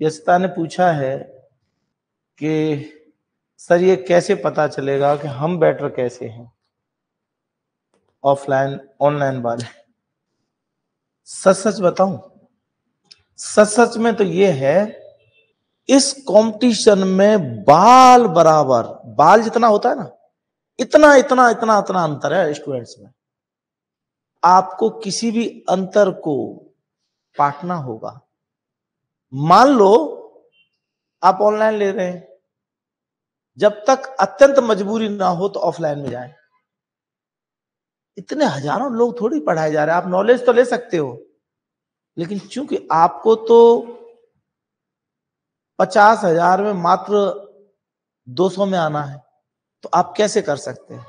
यशता ने पूछा है कि, सर, ये कैसे पता चलेगा कि हम बेटर कैसे हैं? ऑफलाइन, ऑनलाइन वाले सच सच बताऊँ? सच सच में तो ये है, इस कंपटीशन में बाल बराबर, बाल जितना होता है ना, इतना इतना इतना इतना अंतर है स्टूडेंट्स में। आपको किसी भी अंतर को पाटना होगा। मान लो आप ऑनलाइन ले रहे हैं। जब तक अत्यंत मजबूरी ना हो तो ऑफलाइन में जाएँ। इतने हज़ारों लोग थोड़ी पढ़ाए जा रहे हैं। आप नॉलेज तो ले सकते हो। लेकिन चूँकि आपको तो पचास हज़ार में मात्र दो सौ में आना है तो आप कैसे कर सकते हैं?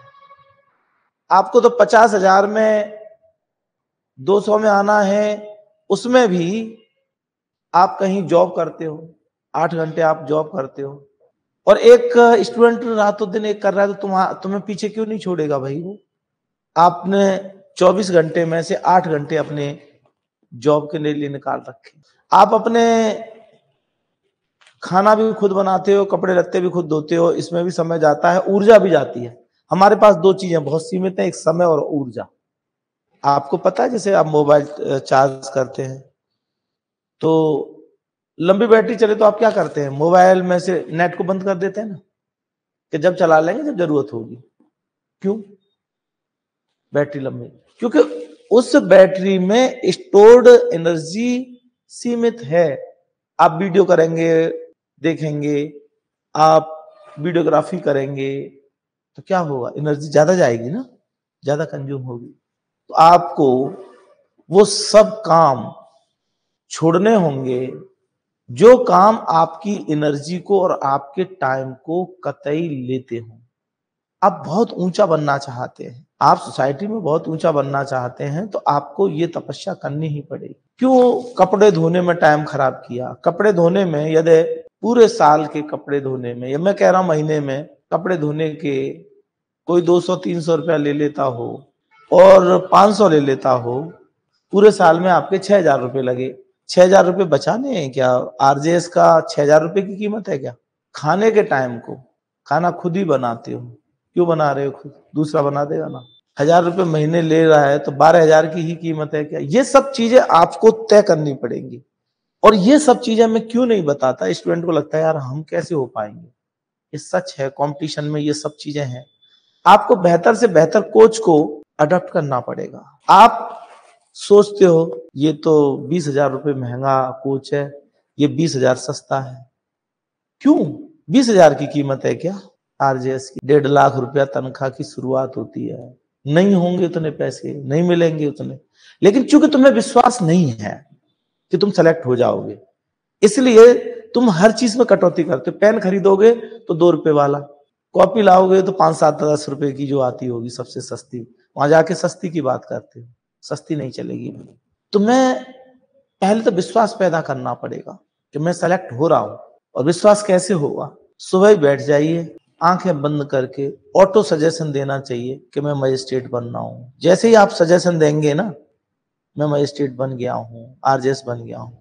आपको तो पचास हज़ार में दो सौ में आना है, उसमें भी आप कहीं जॉब करते हो, आठ घंटे आप जॉब करते हो, और एक स्टूडेंट रातों दिन एक कर रहा है तो तुम तुम्हें पीछे क्यों नहीं छोड़ेगा भाई वो? आपने 24 घंटे में से 8 घंटे अपने जॉब के लिए निकाल रखे आप अपने खाना भी खुद बनाते हो, कपड़े लत्ते भी, खुद धोते हो, इसमें भी समय जाता है, ऊर्जा भी जाती है। हमारे पास दो चीज़ें बहुत सीमित है, एक समय और ऊर्जा। आपको पता है जैसे आप मोबाइल चार्ज करते हैं तो लंबी बैटरी चले तो आप क्या करते हैं? मोबाइल में से नेट को बंद कर देते हैं ना? कि जब चला लेंगे, जब ज़रूरत होगी। क्यों? बैटरी लंबी। क्योंकि उस बैटरी में स्टोर्ड एनर्जी सीमित है। आप वीडियो करेंगे, देखेंगे, आप वीडियोग्राफी करेंगे तो क्या होगा? एनर्जी ज़्यादा जाएगी ना? ज़्यादा कंज्यूम होगी। तो आपको वो सब काम छोड़ने होंगे। जो काम आपकी एनर्जी को और आपके टाइम को कतई लेते हो। आप बहुत ऊँचा बनना चाहते हैं। आप सोसाइटी में बहुत ऊँचा बनना चाहते हैं तो आपको ये तपस्या करनी ही पड़ेगी। क्यों? कपड़े धोने में टाइम खराब किया। कपड़े धोने में यदि पूरे साल के कपड़े धोने में, या मैं कह रहा हूँ महीने में, कपड़े धोने के कोई 200-300 रुपया ले लेता हो और 500 ले लेता हो, पूरे साल में आपके छह हज़ार रुपये लगे। छह हज़ार रुपये बचाने हैं क्या? आरजेएस का छह हज़ार रुपये की कीमत है क्या? खाने के टाइम को। खाना खुद ही बनाते हो। क्यों बना रहे हो खुद? दूसरा बना देगा ना। हज़ार रुपए महीने ले रहा है तो बारह हज़ार की ही कीमत है क्या? ये सब चीज़ें आपको तय करनी पड़ेंगी। और ये सब चीज़ें मैं क्यों नहीं बताता? स्टूडेंट को लगता है, यार, हम कैसे हो पाएँगे? ये सच है कंपटीशन में ये सब चीज़ें हैं। आपको बेहतर से बेहतर कोच को अडॉप्ट करना पड़ेगा। आप सोचते हो, ये तो बीस हज़ार रुपये महँगा कोच है, ये बीस हज़ार सस्ता है। क्यों? बीस हज़ार की कीमत है क्या? आरजेएस की डेढ़ लाख रुपया तनख्वाह की शुरुआत होती है। नहीं होंगे उतने पैसे, नहीं मिलेंगे उतने। लेकिन चूँकि तुम्हें विश्वास नहीं है कि तुम सेलेक्ट हो जाओगे, इसलिए तुम हर चीज़ में कटौती करते हो। पेन खरीदोगे तो दो रुपए वाला, कॉपी लाओगे तो पाँच, सात, दस रुपए की जो आती होगी, सबसे सस्ती। वहाँ जाके सस्ती की बात करते हो। सस्ती नहीं चलेगी। तुम्हें पहले तो विश्वास पैदा करना पड़ेगा कि मैं सेलेक्ट हो रहा हूँ। और विश्वास कैसे होगा? सुबह ही बैठ जाइए, आँखें बंद करके ऑटो सजेशन देना चाहिए कि मैं मजिस्ट्रेट बनना हूँ। जैसे ही आप सजेशन देंगे ना, मैं मजिस्ट्रेट बन गया हूँ आरजेएस बन गया हूँ।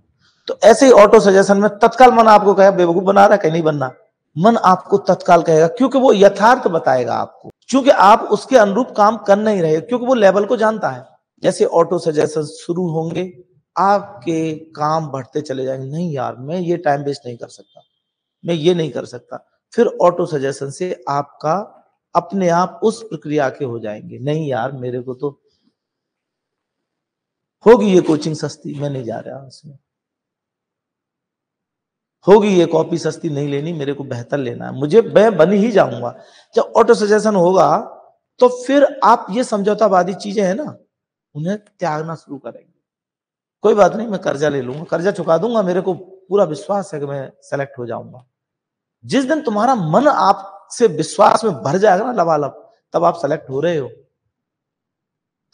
तो ऐसे ही ऑटो सजेशन में तत्काल मन आपको कहेगा, बेवकूफ़ बना रहा है कहीं नहीं बनना मन आपको तत्काल कहेगा, क्योंकि वो यथार्थ बताएगा आपको। क्योंकि आप उसके अनुरूप काम कर नहीं रहे क्योंकि वो लेवल को जानता है। जैसे ऑटो सजेशन शुरू होंगे, आपके काम बढ़ते चले जाएँगे। नहीं यार, मैं ये टाइम वेस्ट नहीं कर सकता। मैं ये नहीं कर सकता। फिर ऑटो सजेशन से आपका अपने आप उस प्रक्रिया के हो जाएँगे। नहीं यार, मेरे को तो होगी ये कोचिंग सस्ती, मैं नहीं जा रहा उसमें होगी ये कॉपी सस्ती, नहीं लेनी, मेरे को बेहतर लेना है। मुझे, मैं बन ही जाऊँगा। जब ऑटो सजेशन होगा तो फिर आप ये समझौतावादी चीज़ें है ना उन्हें त्यागना शुरू करेंगे। कोई बात नहीं, मैं कर्जा ले लूँगा। कर्जा चुका दूँगा, मेरे को पूरा विश्वास है कि मैं सेलेक्ट हो जाऊँगा। जिस दिन तुम्हारा मन आपसे विश्वास में भर जाएगा ना लबालब, तब आप सेलेक्ट हो रहे हो।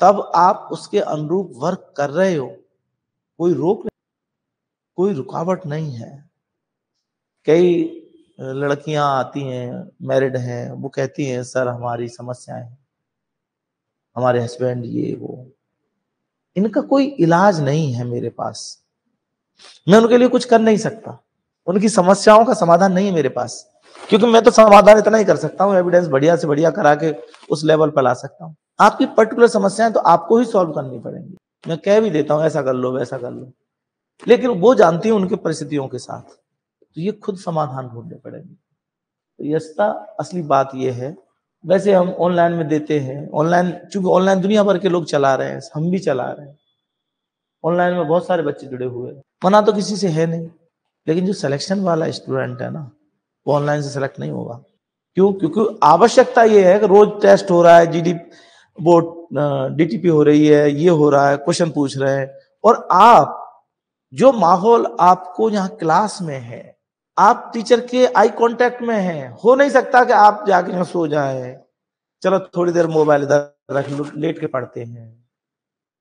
तब आप उसके अनुरूप वर्क कर रहे हो। कोई रोक नहीं, कोई रुकावट नहीं है। कई लड़कियाँ आती हैं मैरिड हैं, वो कहती हैं, सर, हमारी समस्याएँ हमारे हस्बैंड ये, वो। इनका कोई इलाज नहीं है मेरे पास। मैं उनके लिए कुछ कर नहीं सकता। उनकी समस्याओं का समाधान नहीं है मेरे पास। क्योंकि मैं तो समाधान इतना ही कर सकता हूँ एविडेंस बढ़िया से बढ़िया करा के उस लेवल पर ला सकता हूँ। आपकी पर्टिकुलर समस्याएँ तो आपको ही सॉल्व करनी पड़ेंगी। मैं कह भी देता हूँ, ऐसा कर लो, वैसा कर लो। लेकिन वो जानती है उनकी परिस्थितियों के साथ। तो ये खुद समाधान ढूँढने पड़ेंगे। तो यस्ता असली बात यह है वैसे हम ऑनलाइन में देते हैं। ऑनलाइन चूँकि ऑनलाइन दुनिया भर के लोग चला रहे हैं, हम भी चला रहे हैं। ऑनलाइन में बहुत सारे बच्चे जुड़े हुए हैं। मना तो किसी से है नहीं, लेकिन जो सिलेक्शन वाला स्टूडेंट है ना, वो ऑनलाइन से सिलेक्ट नहीं होगा। क्यों? क्योंकि आवश्यकता ये है कि रोज टेस्ट हो रहा है जीडी वो डीटीपी हो रही है, ये हो रहा है क्वेश्चन पूछ रहे हैं। और आप, जो माहौल आपको यहाँ क्लास में है आप टीचर के आई कांटेक्ट में हैं। हो नहीं सकता कि आप जाके यहाँ सो जाए। चलो थोड़ी देर मोबाइल इधर रख लो, लेट के पढ़ते हैं।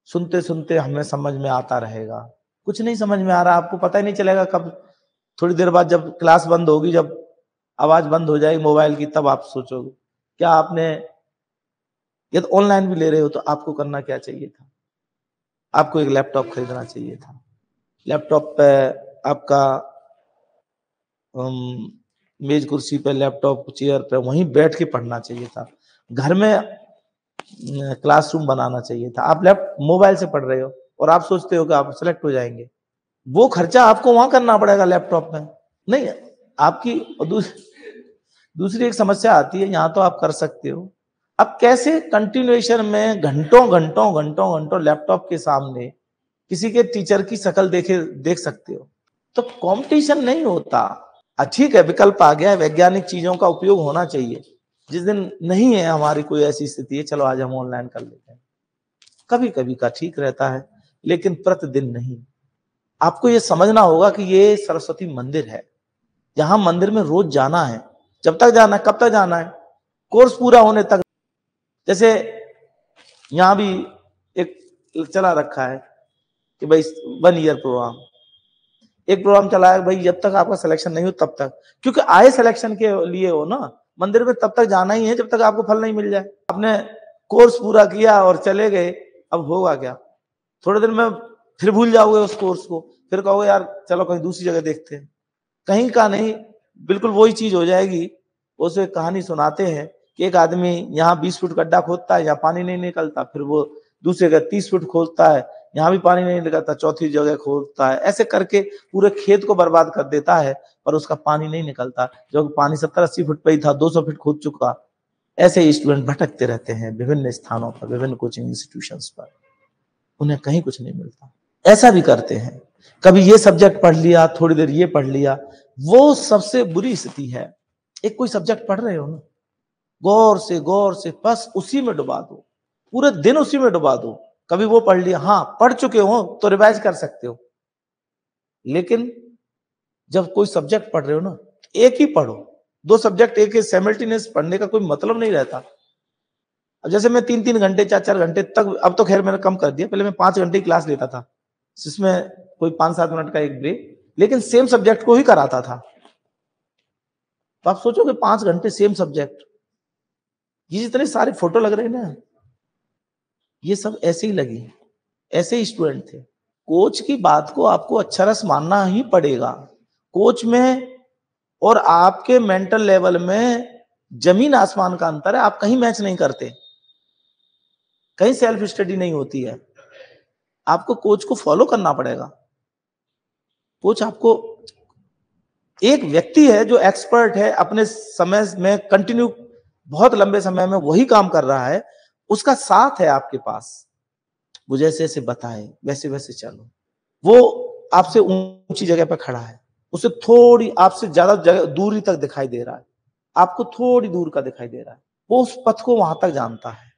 सुनते सुनते हमें समझ में आता रहेगा। कुछ नहीं समझ में आ रहा, आपको पता ही नहीं चलेगा कब। थोड़ी देर बाद जब क्लास बंद होगी, जब आवाज़ बंद हो जाएगी मोबाइल की, तब आप सोचोगे। क्या आपने, ये तो ऑनलाइन भी ले रहे हो तो आपको करना क्या चाहिए था? आपको एक लैपटॉप खरीदना चाहिए था। लैपटॉप पे आपका मेज कुर्सी पे, लैपटॉप, चेयर पे वहीं बैठ के पढ़ना चाहिए था। घर में क्लासरूम बनाना चाहिए था। आप लैप, मोबाइल से पढ़ रहे हो और आप सोचते हो कि आप सेलेक्ट हो जाएँगे। वो खर्चा आपको वहाँ करना पड़ेगा लैपटॉप में। नहीं, आपकी दूसरी एक समस्या आती है, यहाँ तो आप कर सकते हो। अब कैसे कंटिन्यूएशन में घंटों घंटों घंटों घंटों लैपटॉप के सामने किसी के टीचर की शकल देखे, देख सकते हो? तो कंपटीशन नहीं होता। ठीक है, विकल्प आ गया है, वैज्ञानिक चीज़ों का उपयोग होना चाहिए। जिस दिन नहीं है हमारी कोई ऐसी स्थिति है, चलो आज हम ऑनलाइन कर लेते हैं। कभी कभी का ठीक रहता है, लेकिन प्रतिदिन नहीं। आपको ये समझना होगा कि ये सरस्वती मंदिर है। जहाँ मंदिर में रोज जाना है। जब तक जाना है, कब तक जाना है? कोर्स पूरा होने तक। जैसे यहाँ भी एक चला रखा है कि भाई वन ईयर प्रोग्राम। एक प्रोग्राम चला है भाई, जब तक आपका सिलेक्शन नहीं हो, तब तक। क्योंकि आए सिलेक्शन के लिए हो ना, मंदिर में तब तक जाना ही है, जब तक आपको फल नहीं मिल जाए। आपने कोर्स पूरा किया और चले गए, अब होगा क्या? थोड़े दिन में फिर भूल जाओगे उस कोर्स को। फिर कहोगे, यार, चलो, कहीं दूसरी जगह देखते हैं। कहीं का नहीं, बिल्कुल वही चीज़ हो जाएगी। उसे कहानी सुनाते हैं कि एक आदमी यहाँ बीस फुट गड्ढा खोदता है, यहाँ पानी नहीं निकलता, फिर वो दूसरे जगह तीस फुट खोदता है, यहाँ भी पानी नहीं निकलता चौथी जगह खोदता है। ऐसे करके पूरे खेत को बर्बाद कर देता है, पर उसका पानी नहीं निकलता। जो पानी सत्तर अस्सी फुट पे ही था, दो सौ फुट खोद चुका। ऐसे स्टूडेंट भटकते रहते हैं विभिन्न स्थानों पर, विभिन्न कोचिंग इंस्टीट्यूशन पर। उन्हें कहीं कुछ नहीं मिलता। ऐसा भी करते हैं। कभी ये सब्जेक्ट पढ़ लिया, थोड़ी देर ये पढ़ लिया, वो सबसे बुरी स्थिति है। एक कोई सब्जेक्ट पढ़ रहे हो ना? गौर से गौर से, बस उसी में डुबा दो। पूरे दिन उसी में डुबा दो। कभी वो पढ़ लिया हाँ पढ़ चुके हो तो रिवाइज कर सकते हो। लेकिन जब कोई सब्जेक्ट पढ़ रहे हो ना, एक ही पढ़ो। दो सब्जेक्ट एक सेमल्टेनियस पढ़ने का कोई मतलब नहीं रहता। अब जैसे मैं तीन तीन घंटे चार चार घंटे तक, अब तो खैर मैंने कम कर दिया, पहले मैं पाँच घंटे क्लास लेता था, जिसमें कोई पाँच सात मिनट का एक ब्रेक लेकिन सेम सब्जेक्ट को ही कराता था। तो आप सोचोगे पाँच घंटे सेम सब्जेक्ट ये जितने सारे फ़ोटो लग रहे हैं ना ये सब ऐसे ही लगी। ऐसे ही स्टूडेंट थे। कोच की बात को आपको अच्छा रस मानना ही पड़ेगा। कोच में और आपके मेंटल लेवल में ज़मीन आसमान का अंतर है, आप कहीं मैच नहीं करते। कहीं सेल्फ स्टडी नहीं होती है। आपको कोच को फॉलो करना पड़ेगा। कोच आपको एक व्यक्ति है जो एक्सपर्ट है, अपने समय में कंटिन्यू बहुत लंबे समय में वही काम कर रहा है। उसका साथ है आपके पास। वो जैसे जैसे बताए, वैसे वैसे चलो। वो आपसे ऊँची जगह पर खड़ा है। उसे थोड़ी आपसे ज़्यादा जगह दूरी तक दिखाई दे रहा है। आपको थोड़ी दूर का दिखाई दे रहा है। वो उस पथ को वहाँ तक जानता है।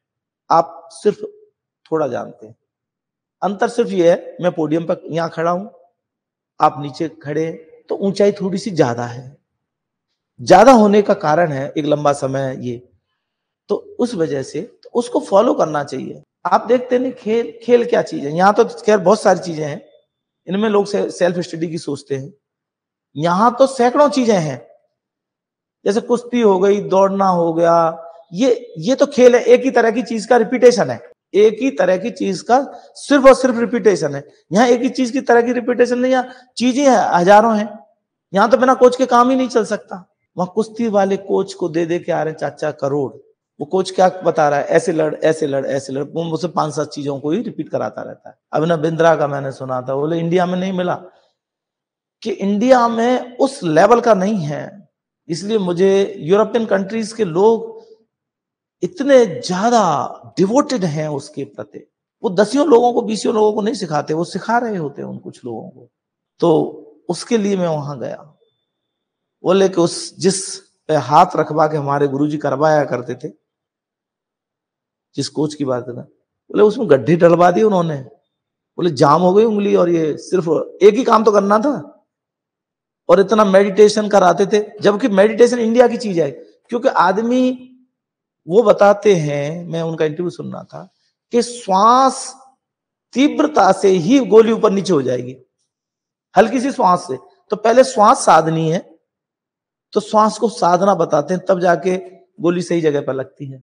आप सिर्फ़ थोड़ा जानते हैं। अंतर सिर्फ़ ये है, मैं पोडियम पर यहाँ खड़ा हूँ। आप नीचे खड़े तो ऊंचाई थोड़ी सी ज़्यादा है। ज़्यादा होने का कारण है, एक लंबा समय है ये। तो उस वजह से तो उसको फॉलो करना चाहिए। आप देखते नहीं खेल खेल क्या चीज़ है? यहाँ तो खैर बहुत सारी चीज़ें हैं। इनमें लोग सेल्फ स्टडी की सोचते हैं। यहाँ तो सैकड़ों चीज़ें हैं। जैसे कुश्ती हो गई, दौड़ना हो गया, ये ये तो खेल है। एक ही तरह की चीज़ का रिपीटेशन है। एक ही तरह की चीज़ का सिर्फ़ और सिर्फ़ रिपीटेशन है। यहाँ एक ही चीज़ की तरह की रिपीटेशन नहीं, यहाँ चीज़ें हज़ारों हैं। यहाँ तो बिना कोच के काम ही नहीं चल सकता। वहाँ कुश्ती वाले कोच को दे दे के आ रहे चाचा करोड़। वो कोच क्या बता रहा है? ऐसे लड़ ऐसे लड़ ऐसे लड़। वो मुझसे पाँच सात चीज़ों को ही रिपीट कराता रहता है। अभिनव बिंद्रा का मैंने सुना था बोले, इंडिया में नहीं मिला। कि इंडिया में उस लेवल का नहीं है। इसलिए मुझे यूरोपियन कंट्रीज़ के लोग इतने ज़्यादा डिवोटेड हैं उसके प्रति। वो दसियों लोगों को, बीसियों लोगों को नहीं सिखाते, वो सिखा रहे होते हैं उन कुछ लोगों को। तो उसके लिए मैं वहाँ गया। बोले कि उस, जिस पे हाथ रखवा के हमारे गुरुजी करवाया करते थे जिस कोच की बात करना बोले, उसमें गड्ढे डलवा दिए उन्होंने। बोले, जाम हो गई उंगली और ये सिर्फ़ एक ही काम तो करना था। और इतना मेडिटेशन कराते थे, जबकि मेडिटेशन इंडिया की चीज़ है। क्योंकि आदमी वो बताते हैं, मैं उनका इंटरव्यू सुनना था, कि श्वास तीव्रता से ही गोली ऊपर नीचे हो जाएगी। हल्की सी श्वास से। तो पहले श्वास साधनी है तो श्वास को साधना बताते हैं, तब जाके गोली सही जगह पर लगती है।